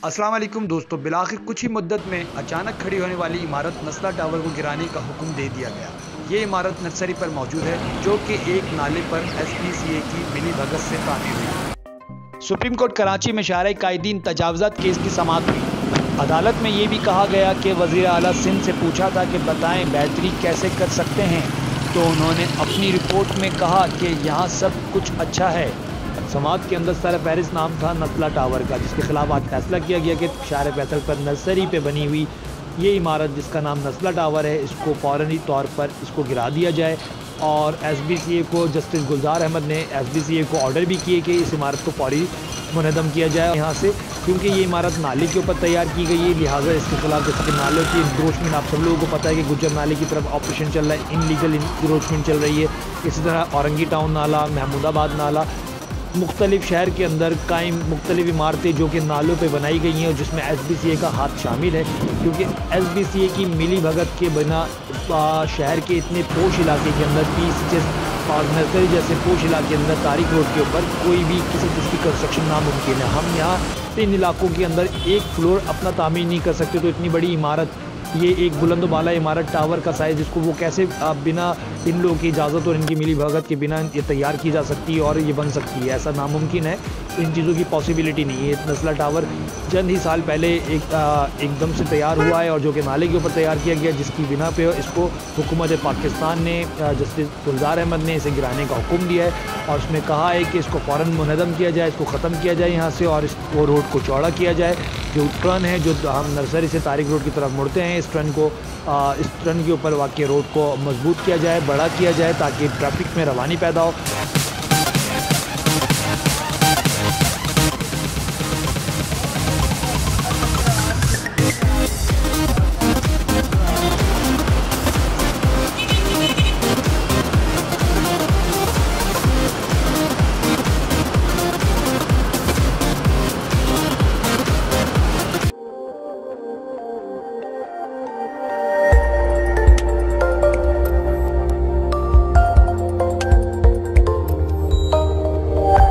अस्सलाम वालेकुम दोस्तों, बिलाखिर कुछ ही मुद्दत में अचानक खड़ी होने वाली इमारत नस्ला टावर को गिराने का हुक्म दे दिया गया। ये इमारत नर्सरी पर मौजूद है, जो कि एक नाले पर एसपीसीए की मिली भगत से तामीर हुई। सुप्रीम कोर्ट कराची में शार कायदीन तजावजात केस की समाप्त हुई। अदालत में ये भी कहा गया कि वज़ीर अला सिंध से पूछा था कि बताएँ, बेहतरी कैसे कर सकते हैं? तो उन्होंने अपनी रिपोर्ट में कहा कि यहाँ सब कुछ अच्छा है। समाज के अंदर सर फहरिस्त नाम था नस्ला टावर का जिसके खिलाफ आज फैसला किया गया कि शार फैसल पर नर्सरी पे बनी हुई ये इमारत जिसका नाम नस्ला टावर है इसको फ़ौरनी तौर पर इसको गिरा दिया जाए और एस बी सी ए को जस्टिस गुलजार अहमद ने एस बी सी ए को ऑर्डर भी किए कि इस इमारत को फौरी मुनदम किया जाए यहाँ से क्योंकि ये इमारत नाले के ऊपर तैयार की गई है लिहाजा इसके खिलाफ जैसे कि नाले की इंक्रोचमेंट आप सब लोगों को पता है कि गुजर नाले की तरफ़ ऑपरेशन चल रहा है इनलीगल इंक्रोचमेंट चल रही है इसी तरह औरंगी टाउन नाला महमूदाबाद नाला मुख्तलिफ़ शहर के अंदर कायम मुख्तलिफ़ इमारतें जो कि नालों पर बनाई गई हैं और जिसमें एस बी सी ए का हाथ शामिल है, क्योंकि एस बी सी ए की मिली भगत के बिना शहर के इतने पोश इलाके के अंदर सी और नर्सरी जैसे पोश इलाके के अंदर, तारिक रोड के ऊपर कोई भी किसी चीज़ की कंस्ट्रक्शन नामुमकिन है। हम यहाँ इन इलाकों के अंदर एक फ्लोर अपना तामीर नहीं कर सकते तो इतनी बड़ी इमारत, ये एक बुलंद बाला इमारत टावर का साइज़ जिसको वो कैसे बिना इन लोगों की इजाज़त और इनकी मिली भगत के बिना ये तैयार की जा सकती है और ये बन सकती है। ऐसा नामुमकिन है। इन चीज़ों की पॉसिबिलिटी नहीं है। नस्ला टावर चंद ही साल पहले एक एकदम से तैयार हुआ है और जो कि नाले के ऊपर तैयार किया गया, जिसकी बिना पे इसको हुकूमत पाकिस्तान ने जस्टिस गुलजार अहमद ने इसे गिराने का हुक्म दिया है और उसमें कहा है कि इसको फ़ौर मुनदम किया जाए, इसको ख़त्म किया जाए यहाँ से और इस रोड को चौड़ा किया जाए। जो टर्न है जो हम नर्सरी से तारिक रोड की तरफ़ मुड़ते हैं इस टर्न को आ, इस टर्न के ऊपर वाक़ रोड को मज़बूत किया जाए बड़ा किया जाए ताकि ट्रैफ़िक में रवानी पैदा हो।